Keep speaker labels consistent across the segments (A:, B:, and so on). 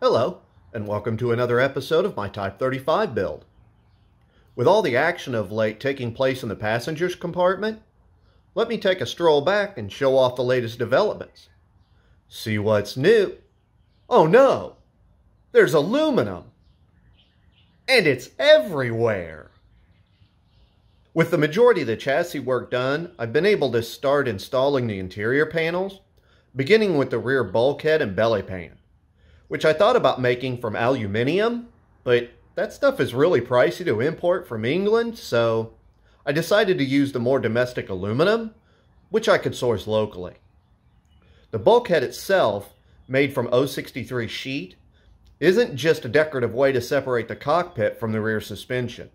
A: Hello, and welcome to another episode of my Type 35 build. With all the action of late taking place in the passenger's compartment, let me take a stroll back and show off the latest developments. See what's new. Oh no! There's aluminum! And it's everywhere! With the majority of the chassis work done, I've been able to start installing the interior panels, beginning with the rear bulkhead and belly pan which I thought about making from aluminium, but that stuff is really pricey to import from England, so I decided to use the more domestic aluminum, which I could source locally. The bulkhead itself, made from O63 sheet, isn't just a decorative way to separate the cockpit from the rear suspension.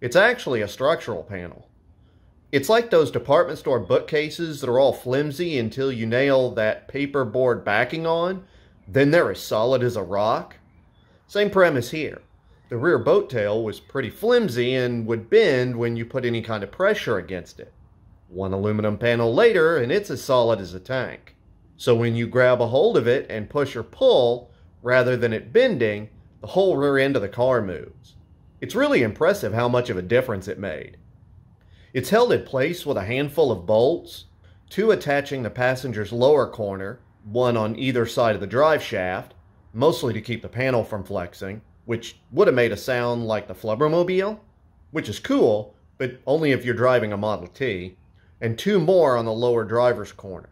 A: It's actually a structural panel. It's like those department store bookcases that are all flimsy until you nail that paperboard backing on then they're as solid as a rock. Same premise here. The rear boat tail was pretty flimsy and would bend when you put any kind of pressure against it. One aluminum panel later and it's as solid as a tank. So when you grab a hold of it and push or pull, rather than it bending, the whole rear end of the car moves. It's really impressive how much of a difference it made. It's held in place with a handful of bolts, two attaching the passenger's lower corner one on either side of the drive shaft, mostly to keep the panel from flexing, which would have made a sound like the Flubbermobile, which is cool, but only if you're driving a Model T, and two more on the lower driver's corner.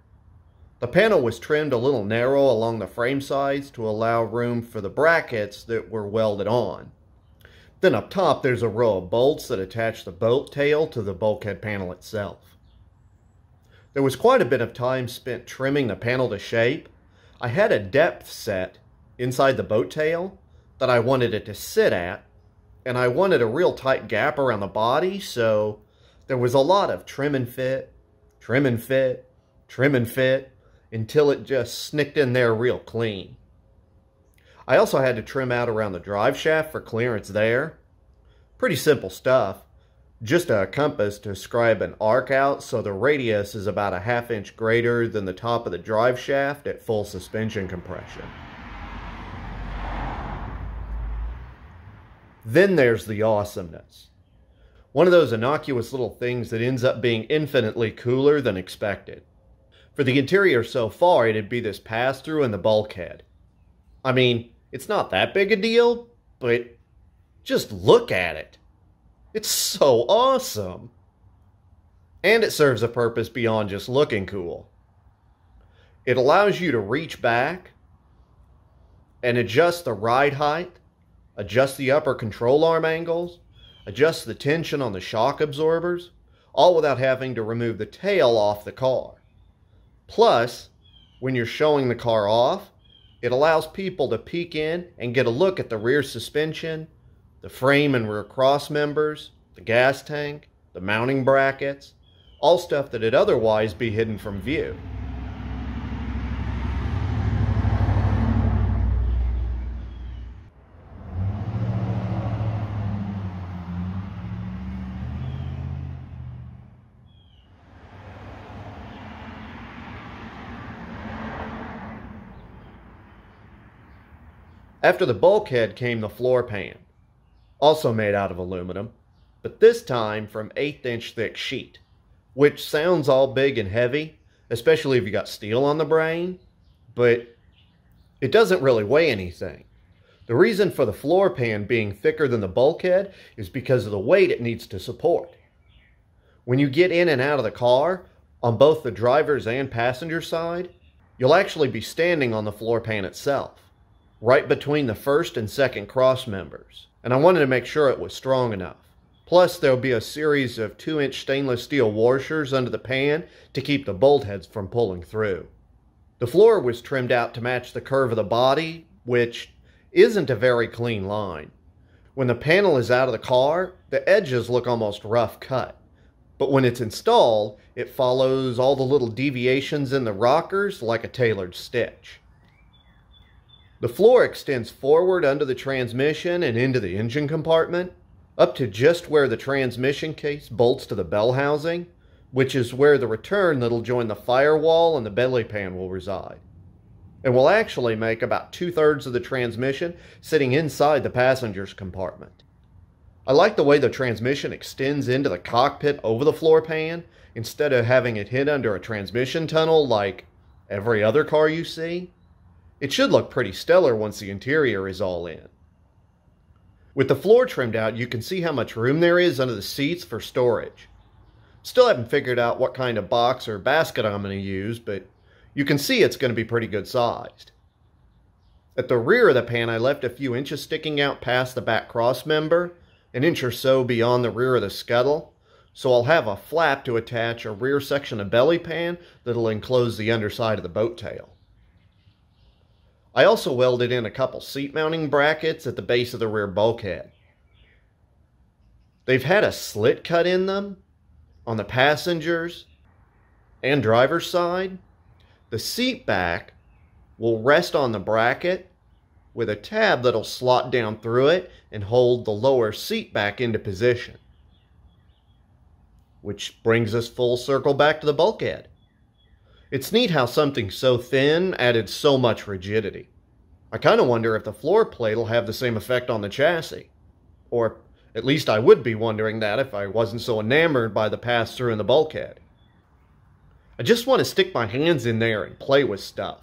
A: The panel was trimmed a little narrow along the frame sides to allow room for the brackets that were welded on. Then up top there's a row of bolts that attach the boat tail to the bulkhead panel itself. There was quite a bit of time spent trimming the panel to shape. I had a depth set inside the boat tail that I wanted it to sit at, and I wanted a real tight gap around the body, so there was a lot of trim and fit, trim and fit, trim and fit, until it just snicked in there real clean. I also had to trim out around the drive shaft for clearance there. Pretty simple stuff just a compass to scribe an arc out so the radius is about a half inch greater than the top of the drive shaft at full suspension compression. Then there's the awesomeness. One of those innocuous little things that ends up being infinitely cooler than expected. For the interior so far, it'd be this pass-through in the bulkhead. I mean, it's not that big a deal, but just look at it. It's so awesome. And it serves a purpose beyond just looking cool. It allows you to reach back and adjust the ride height, adjust the upper control arm angles, adjust the tension on the shock absorbers, all without having to remove the tail off the car. Plus, when you're showing the car off, it allows people to peek in and get a look at the rear suspension, the frame and rear cross members, the gas tank, the mounting brackets, all stuff that'd otherwise be hidden from view. After the bulkhead came the floor pan also made out of aluminum, but this time from eighth inch thick sheet, which sounds all big and heavy, especially if you got steel on the brain, but it doesn't really weigh anything. The reason for the floor pan being thicker than the bulkhead is because of the weight it needs to support. When you get in and out of the car, on both the driver's and passenger side, you'll actually be standing on the floor pan itself, right between the first and second cross members and I wanted to make sure it was strong enough. Plus, there'll be a series of 2-inch stainless steel washers under the pan to keep the bolt heads from pulling through. The floor was trimmed out to match the curve of the body, which isn't a very clean line. When the panel is out of the car, the edges look almost rough cut. But when it's installed, it follows all the little deviations in the rockers like a tailored stitch. The floor extends forward under the transmission and into the engine compartment, up to just where the transmission case bolts to the bell housing, which is where the return that'll join the firewall and the belly pan will reside. and will actually make about two-thirds of the transmission sitting inside the passenger's compartment. I like the way the transmission extends into the cockpit over the floor pan instead of having it hit under a transmission tunnel like every other car you see. It should look pretty stellar once the interior is all in. With the floor trimmed out, you can see how much room there is under the seats for storage. Still haven't figured out what kind of box or basket I'm going to use, but you can see it's going to be pretty good sized. At the rear of the pan, I left a few inches sticking out past the back cross member, an inch or so beyond the rear of the scuttle, so I'll have a flap to attach a rear section of belly pan that'll enclose the underside of the boat tail. I also welded in a couple seat mounting brackets at the base of the rear bulkhead. They've had a slit cut in them on the passengers and driver's side. The seat back will rest on the bracket with a tab that'll slot down through it and hold the lower seat back into position. Which brings us full circle back to the bulkhead. It's neat how something so thin added so much rigidity. I kind of wonder if the floor plate will have the same effect on the chassis. Or at least I would be wondering that if I wasn't so enamored by the pass-through in the bulkhead. I just want to stick my hands in there and play with stuff.